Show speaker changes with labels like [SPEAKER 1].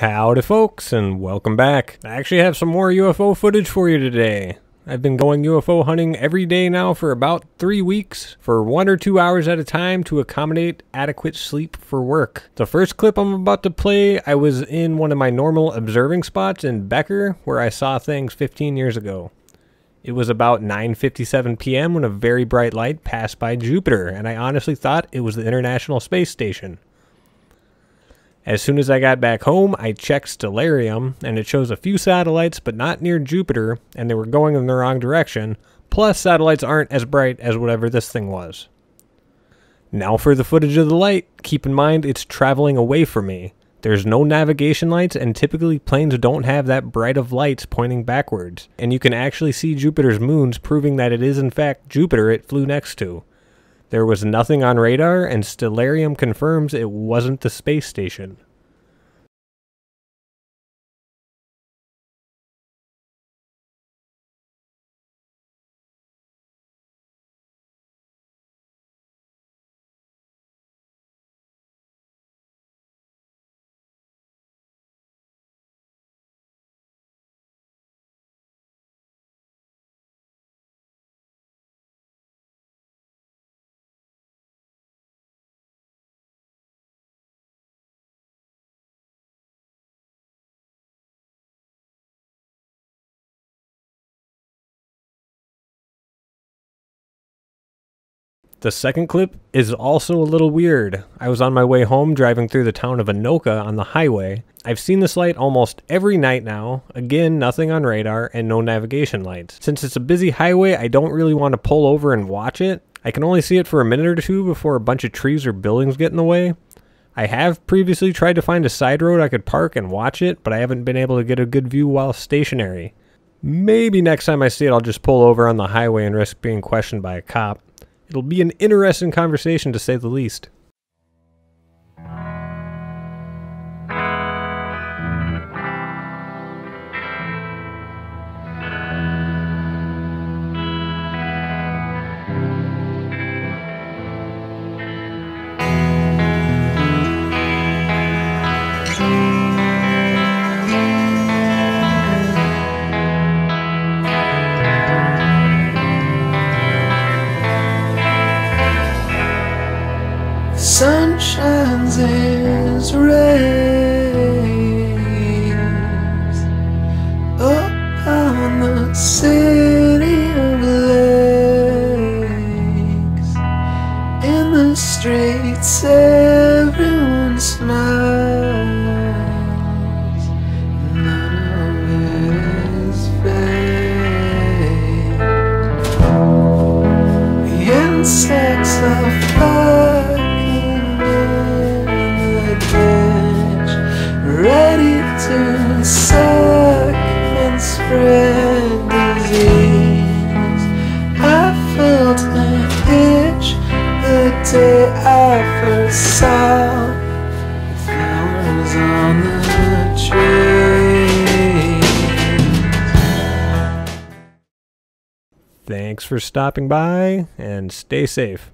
[SPEAKER 1] Howdy, folks, and welcome back. I actually have some more UFO footage for you today. I've been going UFO hunting every day now for about three weeks, for one or two hours at a time to accommodate adequate sleep for work. The first clip I'm about to play, I was in one of my normal observing spots in Becker, where I saw things 15 years ago. It was about 9:57 p.m. when a very bright light passed by Jupiter, and I honestly thought it was the International Space Station. As soon as I got back home, I checked Stellarium, and it shows a few satellites, but not near Jupiter, and they were going in the wrong direction. Plus, satellites aren't as bright as whatever this thing was. Now for the footage of the light. Keep in mind it's traveling away from me. There's no navigation lights, and typically planes don't have that bright of lights pointing backwards. And you can actually see Jupiter's moons, proving that it is in fact Jupiter it flew next to. There was nothing on radar, and Stellarium confirms it wasn't the space station. The second clip is also a little weird. I was on my way home driving through the town of Anoka on the highway. I've seen this light almost every night now. Again, nothing on radar and no navigation lights. Since it's a busy highway, I don't really want to pull over and watch it. I can only see it for a minute or two before a bunch of trees or buildings get in the way. I have previously tried to find a side road I could park and watch it, but I haven't been able to get a good view while stationary. Maybe next time I see it, I'll just pull over on the highway and risk being questioned by a cop. It'll be an interesting conversation to say the least.
[SPEAKER 2] Smiles. None of it is fake. The insects are fucking in the ditch, ready to suck and spread disease. I felt an itch the day I first saw
[SPEAKER 1] Thanks for stopping by and stay safe.